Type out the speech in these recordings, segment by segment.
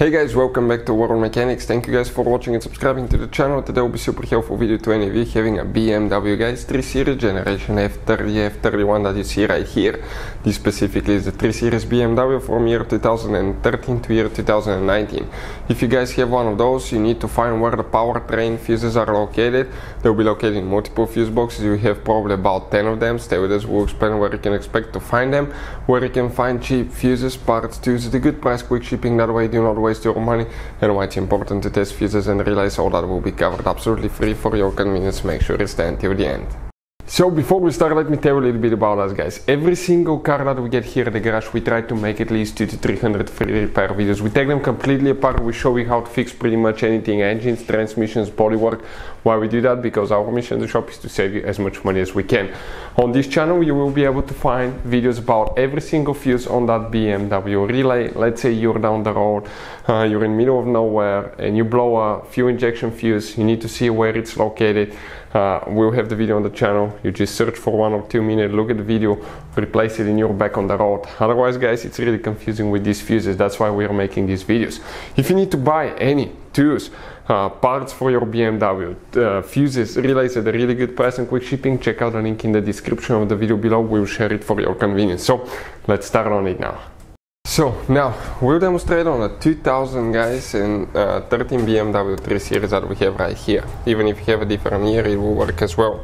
Hey guys, welcome back to World Mechanics. Thank you guys for watching and subscribing to the channel. Today will be super helpful video to any of you having a BMW guys 3 Series generation F30, F31 that you see right here. This specifically is the 3 Series BMW from year 2013 to year 2019. If you guys have one of those, you need to find where the powertrain fuses are located. They'll be located in multiple fuse boxes. You have probably about 10 of them. Stay with us, we'll explain where you can expect to find them, where you can find cheap fuses, parts, tools, the good price, quick shipping, that way do not waste waste your money. And why it's important to test fuses and realize all that will be covered. Absolutely free for your convenience. Make sure you stay until the end so before we start, let me tell you a little bit about us guys. Every single car that we get here at the garage, we try to make at least 2 to 300 free repair videos. We take them completely apart, we show you how to fix pretty much anything, engines, transmissions, bodywork. Why we do that? Because our mission in the shop is to save you as much money as we can. On this channel, you will be able to find videos about every single fuse on that BMW relay. Let's say you're down the road, uh, you're in the middle of nowhere, and you blow a fuel injection fuse, you need to see where it's located uh, we'll have the video on the channel. You just search for one or two minutes look at the video replace it in your back on the road. Otherwise guys it's really confusing with these fuses. That's why we are making these videos. If you need to buy any tools uh, parts for your BMW, uh, fuses, relays at a really good price and quick shipping, check out the link in the description of the video below, we'll share it for your convenience. So let's start on it now. So now we'll demonstrate on a 2000 guys and uh, 13 BMW 3 Series that we have right here. Even if you have a different year it will work as well.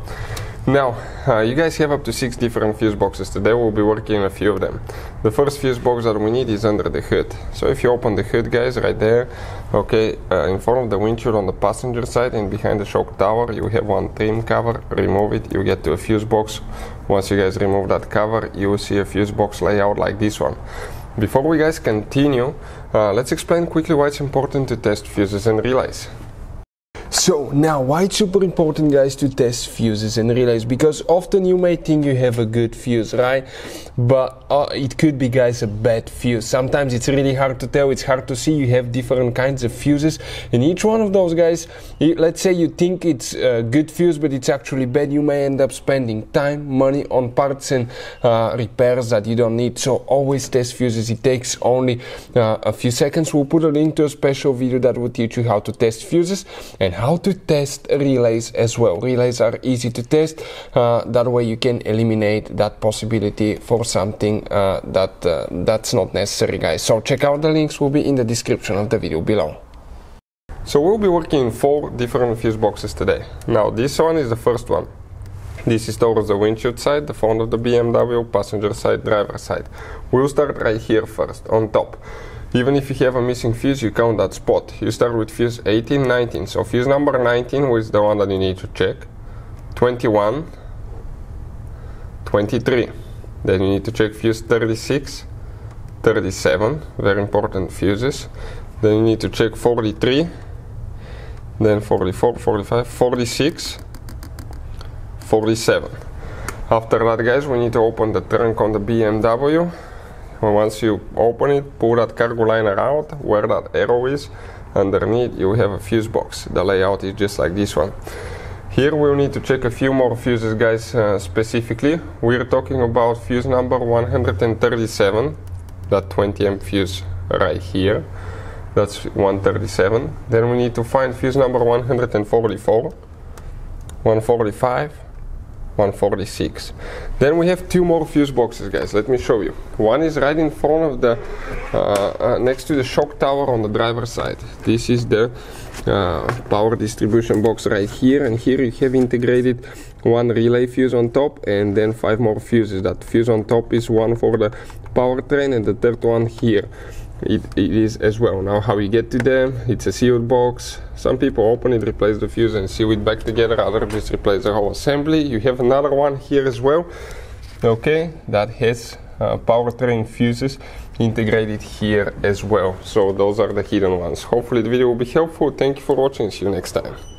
Now uh, you guys have up to 6 different fuse boxes. Today we'll be working a few of them. The first fuse box that we need is under the hood. So if you open the hood guys right there, okay, uh, in front of the windshield on the passenger side and behind the shock tower you have one trim cover, remove it, you get to a fuse box. Once you guys remove that cover you will see a fuse box layout like this one. Before we guys continue, uh, let's explain quickly why it's important to test fuses and relays. So now why it's super important guys to test fuses and relays? Because often you may think you have a good fuse right? But uh, it could be guys a bad fuse. Sometimes it's really hard to tell. It's hard to see. You have different kinds of fuses. And each one of those guys let's say you think it's a good fuse but it's actually bad you may end up spending time money on parts and uh, repairs that you don't need. So always test fuses. It takes only uh, a few seconds. We'll put a link to a special video that will teach you how to test fuses and how to test relays as well. Relays are easy to test, uh, that way you can eliminate that possibility for something uh, that uh, that's not necessary guys. So check out the links will be in the description of the video below. So we'll be working in four different fuse boxes today. Now this one is the first one. This is towards the windshield side, the front of the BMW, passenger side, driver side. We'll start right here first, on top. Even if you have a missing fuse, you count that spot. You start with fuse 18, 19. So fuse number 19 is the one that you need to check. 21, 23. Then you need to check fuse 36, 37, very important fuses. Then you need to check 43, then 44, 45, 46, 47. After that guys, we need to open the trunk on the BMW once you open it, pull that cargo liner out where that arrow is. Underneath you have a fuse box. The layout is just like this one. Here we'll need to check a few more fuses guys uh, specifically. We're talking about fuse number 137, that 20 amp fuse right here. That's 137. Then we need to find fuse number 144, 145, 146 then we have two more fuse boxes guys. Let me show you. One is right in front of the uh, uh, next to the shock tower on the driver's side. This is the uh, power distribution box right here and here you have integrated one relay fuse on top and then five more fuses. That fuse on top is one for the powertrain and the third one here it, it is as well. Now how you get to them, it's a sealed box. Some people open it, replace the fuse and seal it back together, others just replace the whole assembly. You have another one here as well, okay, that has uh, powertrain fuses integrated here as well. So those are the hidden ones. Hopefully the video will be helpful. Thank you for watching, see you next time.